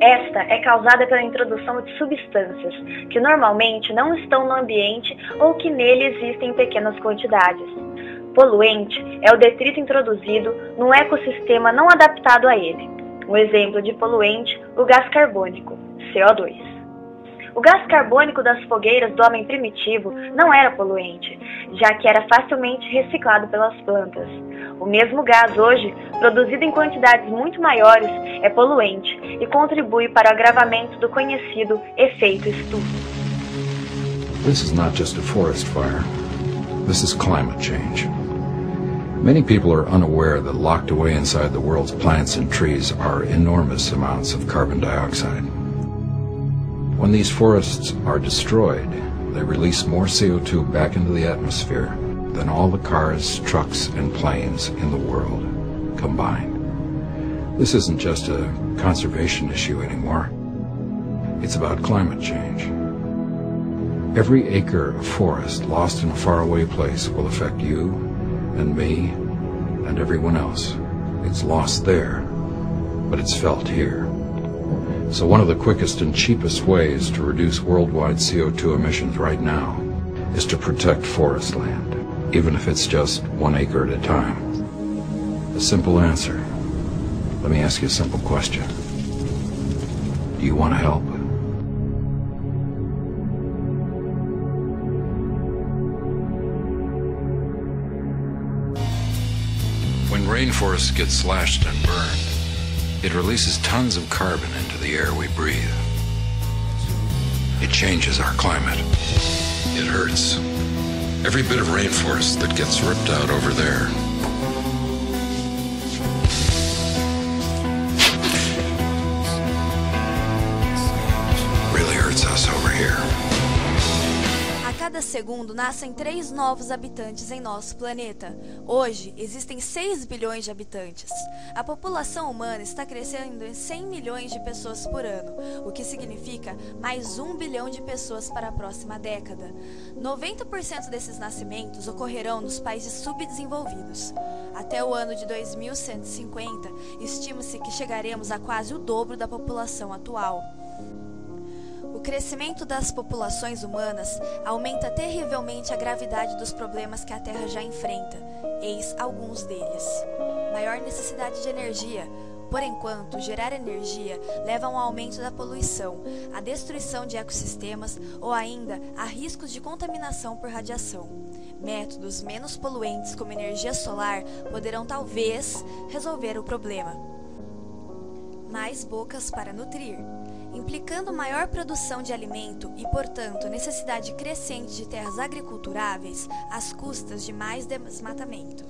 Esta é causada pela introdução de substâncias que normalmente não estão no ambiente ou que nele existem em pequenas quantidades. Poluente é o detrito introduzido num ecossistema não adaptado a ele. Um exemplo de poluente, o gás carbônico, CO2. O gás carbônico das fogueiras do homem primitivo não era poluente, já que era facilmente reciclado pelas plantas. O mesmo gás hoje, produzido em quantidades muito maiores, é poluente e contribui para o agravamento do conhecido efeito estufa. This is not just a forest fire. This is climate change. Many people are unaware that locked away inside the world's plants and trees are enormous amounts of carbon dioxide. When these forests are destroyed, they release more CO2 back into the atmosphere than all the cars, trucks, and planes in the world combined. This isn't just a conservation issue anymore. It's about climate change. Every acre of forest lost in a faraway place will affect you and me and everyone else. It's lost there, but it's felt here. So one of the quickest and cheapest ways to reduce worldwide CO2 emissions right now is to protect forest land, even if it's just one acre at a time. A simple answer. Let me ask you a simple question. Do you want to help? When rainforests get slashed and burned, it releases tons of carbon into the air we breathe. It changes our climate. It hurts. Every bit of rainforest that gets ripped out over there really hurts us over here. Cada segundo nascem três novos habitantes em nosso planeta. Hoje existem 6 bilhões de habitantes. A população humana está crescendo em 100 milhões de pessoas por ano, o que significa mais 1 bilhão de pessoas para a próxima década. 90% desses nascimentos ocorrerão nos países subdesenvolvidos. Até o ano de 2150, estima-se que chegaremos a quase o dobro da população atual. O crescimento das populações humanas aumenta terrivelmente a gravidade dos problemas que a Terra já enfrenta. Eis alguns deles: maior necessidade de energia. Por enquanto, gerar energia leva a um aumento da poluição, à destruição de ecossistemas ou ainda a riscos de contaminação por radiação. Métodos menos poluentes, como energia solar, poderão talvez resolver o problema. Mais bocas para nutrir implicando maior produção de alimento e, portanto, necessidade crescente de terras agriculturáveis às custas de mais desmatamento.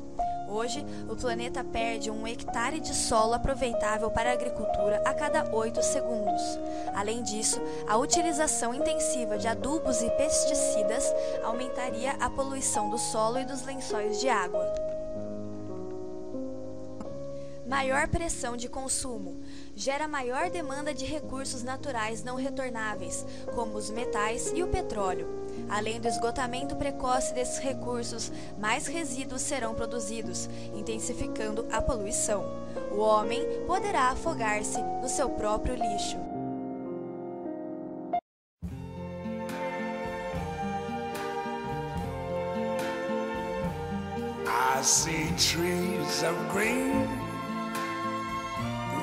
Hoje, o planeta perde um hectare de solo aproveitável para a agricultura a cada 8 segundos. Além disso, a utilização intensiva de adubos e pesticidas aumentaria a poluição do solo e dos lençóis de água. Maior pressão de consumo gera maior demanda de recursos naturais não retornáveis, como os metais e o petróleo. Além do esgotamento precoce desses recursos, mais resíduos serão produzidos, intensificando a poluição. O homem poderá afogar-se no seu próprio lixo. I see trees of green,